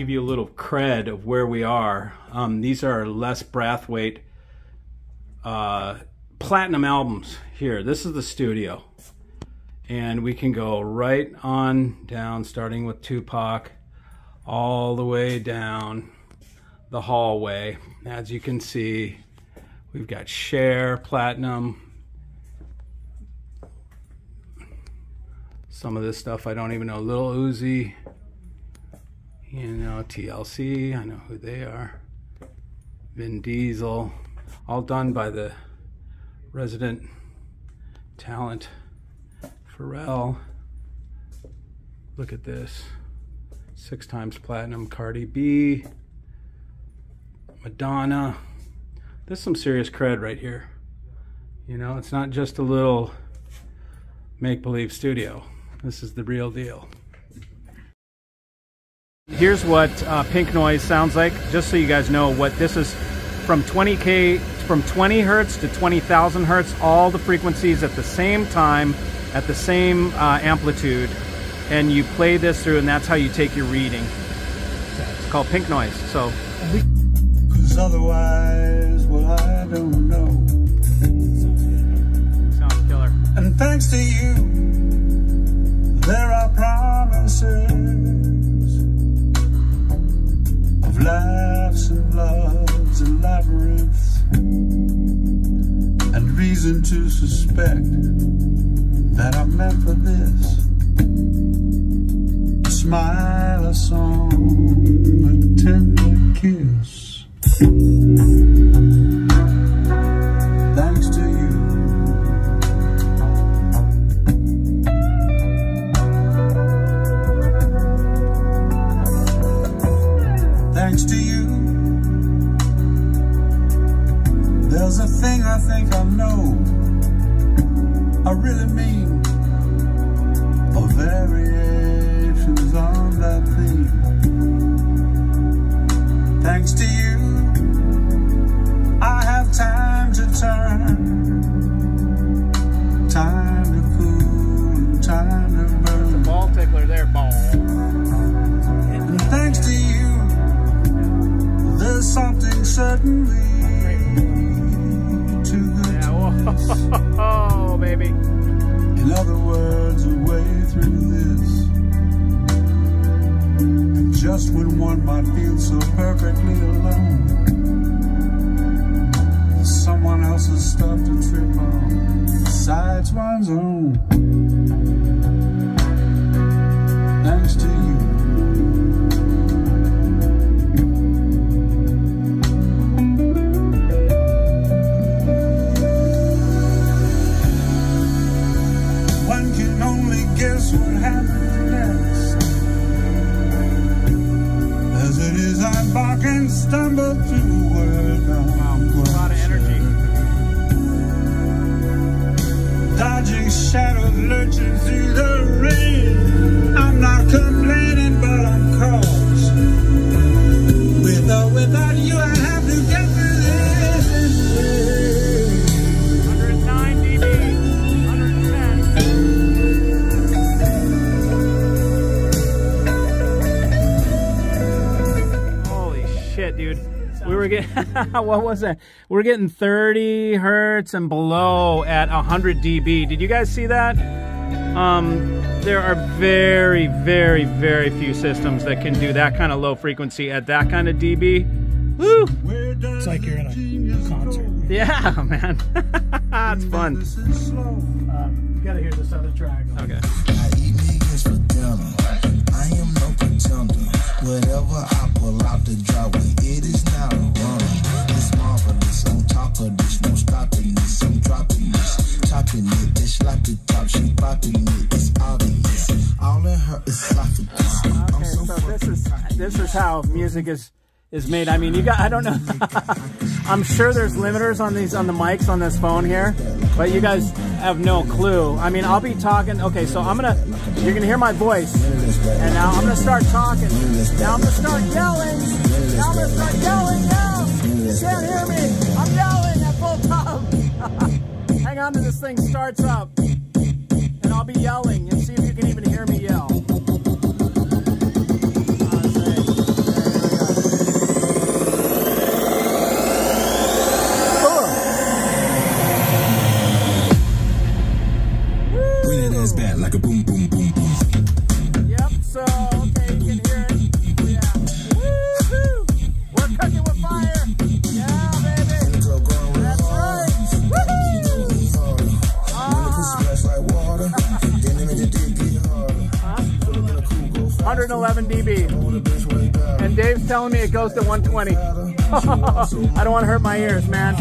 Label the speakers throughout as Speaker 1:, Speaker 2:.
Speaker 1: give you a little cred of where we are. Um, these are Les Brathwaite uh, platinum albums here. This is the studio. And we can go right on down, starting with Tupac, all the way down the hallway. As you can see, we've got Cher, Platinum, some of this stuff I don't even know. Little Uzi, you know, TLC, I know who they are. Vin Diesel, all done by the resident talent Pharrell. Look at this. Six times platinum Cardi B. Madonna. There's some serious cred right here. You know, it's not just a little make-believe studio. This is the real deal. Here's what uh, pink noise sounds like, just so you guys know what this is from 20k, from 20 hertz to 20,000 hertz, all the frequencies at the same time, at the same uh, amplitude, and you play this through, and that's how you take your reading. It's called pink noise. So.
Speaker 2: Cause otherwise, well, I don't know.
Speaker 1: Sounds killer.
Speaker 2: And thanks to you, there are promises laughs and loves and labyrinths and reason to suspect that I'm meant for this. A smile, a song, a tender kiss. Something certainly too
Speaker 1: Yeah,
Speaker 2: to miss.
Speaker 1: whoa, baby.
Speaker 2: In other words, a way through this. And just when one might feel so perfectly alone, someone else's stuff to trip on besides one's own. Stumble through the world.
Speaker 1: Wow, a lot of energy.
Speaker 2: Dodging shadows lurching through the rain.
Speaker 1: Dude. We were getting, what was that? We were getting 30 hertz and below at 100 dB. Did you guys see that? Um, there are very, very, very few systems that can do that kind of low frequency at that kind of dB. Woo!
Speaker 2: It's
Speaker 3: like you're in a concert.
Speaker 1: Yeah, man. It's fun.
Speaker 3: Um, you gotta hear this other track.
Speaker 1: Okay. Okay,
Speaker 4: so
Speaker 1: this is this is how music is is made. I mean, you got I don't know. I'm sure there's limiters on these on the mics on this phone here, but you guys have no clue. I mean, I'll be talking. Okay, so I'm gonna you're gonna hear my voice, and now I'm gonna start talking. Now I'm gonna start yelling. Now I'm gonna start yelling. Now you can't hear me. I'm yelling at full top. Hang on to this thing starts up, and I'll be yelling and see if you can even hear me yell.
Speaker 3: 111 dB. And Dave's telling me it goes to 120. I don't want to hurt my ears, man.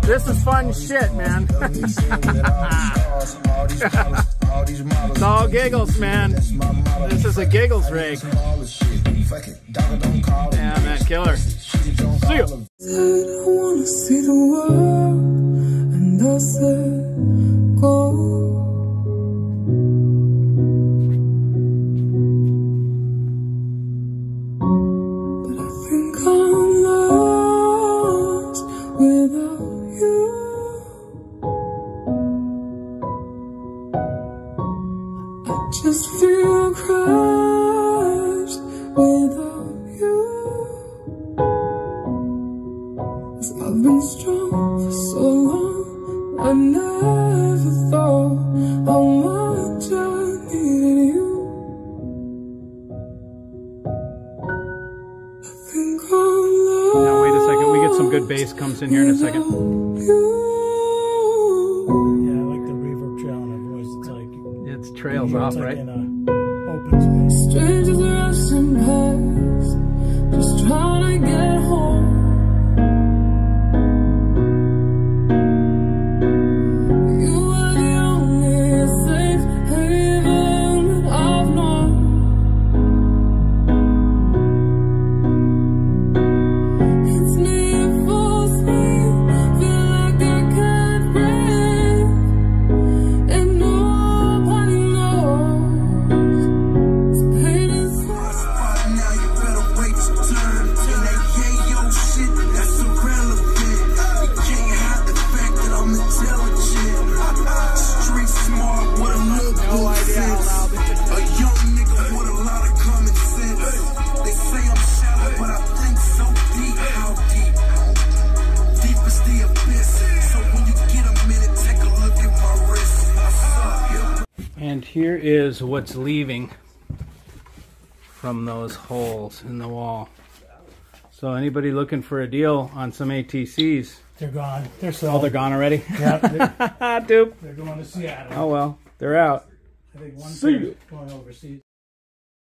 Speaker 3: This is fun shit, man. it's all giggles, man. This is a giggles rig. Yeah, man, killer. See ya. Some good bass comes in here in a second.
Speaker 2: Yeah, I like the reverb trail on her voice. It's like
Speaker 3: It trails off,
Speaker 2: like
Speaker 3: right? Here is what's leaving from those holes in the wall. So anybody looking for a deal on some ATCs?
Speaker 2: They're gone. They're sold.
Speaker 3: Oh, they're gone already?
Speaker 2: Yeah, they're,
Speaker 3: Dupe.
Speaker 2: they're going to Seattle.
Speaker 3: Oh well, they're out.
Speaker 2: I think one
Speaker 3: See you.
Speaker 2: going overseas.